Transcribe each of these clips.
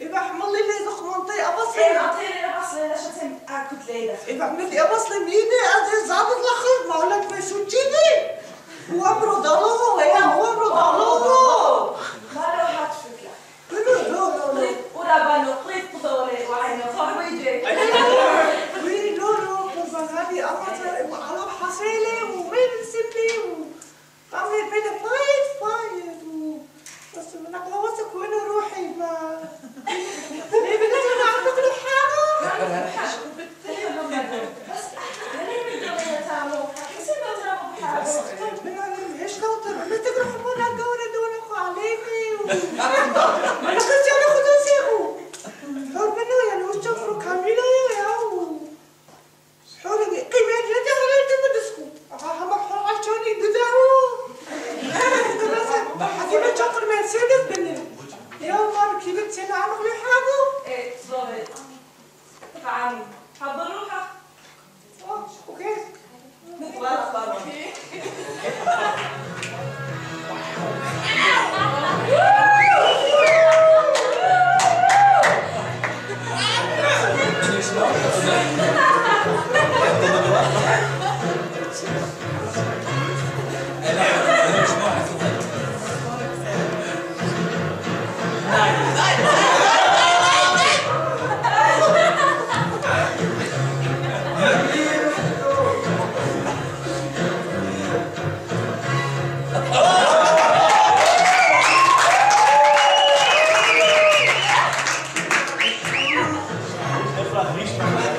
إيه بعمل لي زخ منطقة إيه بصل معطيني أنا بصل أنا شتم اكل ليلة. إيه بعمل لي أبصل ميدي أزي زابط لخير ما أقول لك بشو تجيني هو أمره ضلوه يا هو أمره ضلوه ما له حد فكرة لا لا لا قريب ورابانو قريب بطولة وعينه فرميجي وي لا لا بس هذه أمر على حصيلة ومين سمي وعمل بين فايت فايت. ela risca. Né?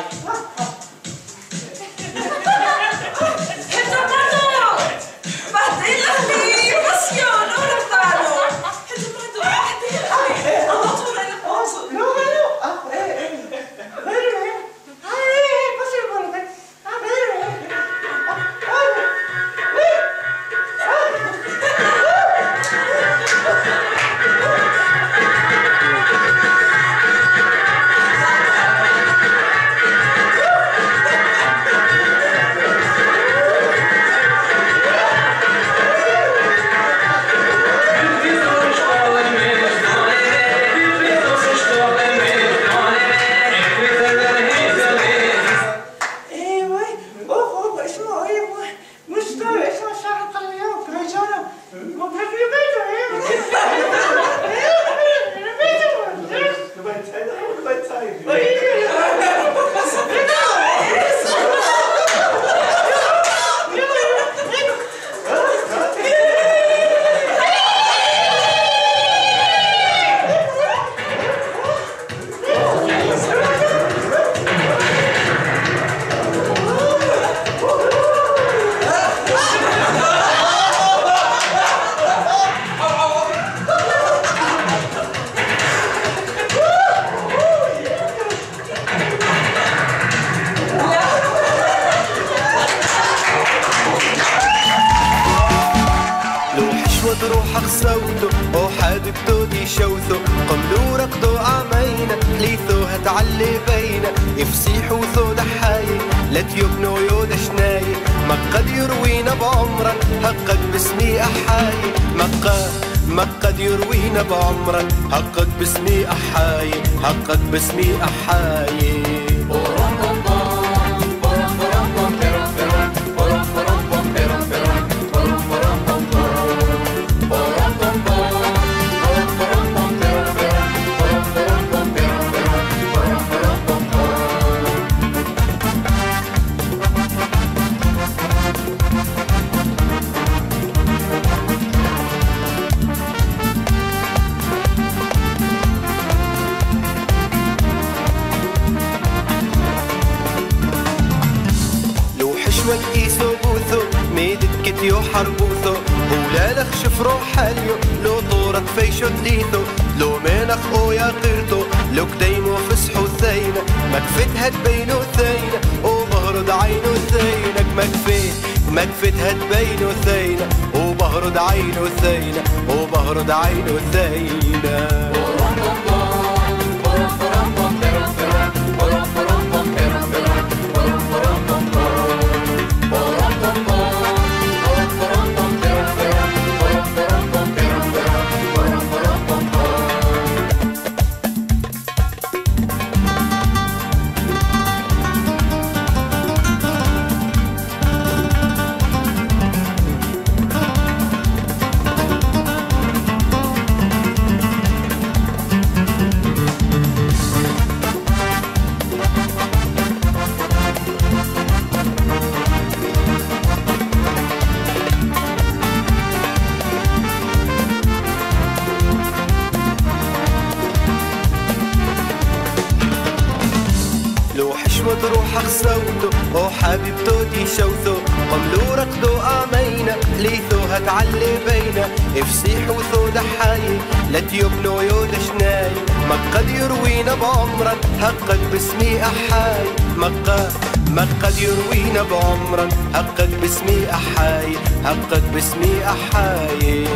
like لا تيبنا ويودا شناي. ما قد يروينا بعمرك حقك باسمي أحاي. ما قد ما قد يروينا بعمرك حقك باسمي أحاي. حقك باسمي أحاي. لو منخ أو يا قرتو لو كديمو فسحو ثينة مكفتها تبينو ثينة وبهرد عينو ثينك مكفيت مكفتها تبينو ثينة وبهرد عينو ثينة وبهرد عينو ثينة أو حبيبتو دي شوثو قملو رقدو امينا ليثو هتعلي بينا. افسيح وثو دحاي لا تيبنو يود شناي مقد يروينا بعمرك هقد باسمي احاي مقد مقد يروينا بعمرك هقد باسمي احاي هقد باسمي احاي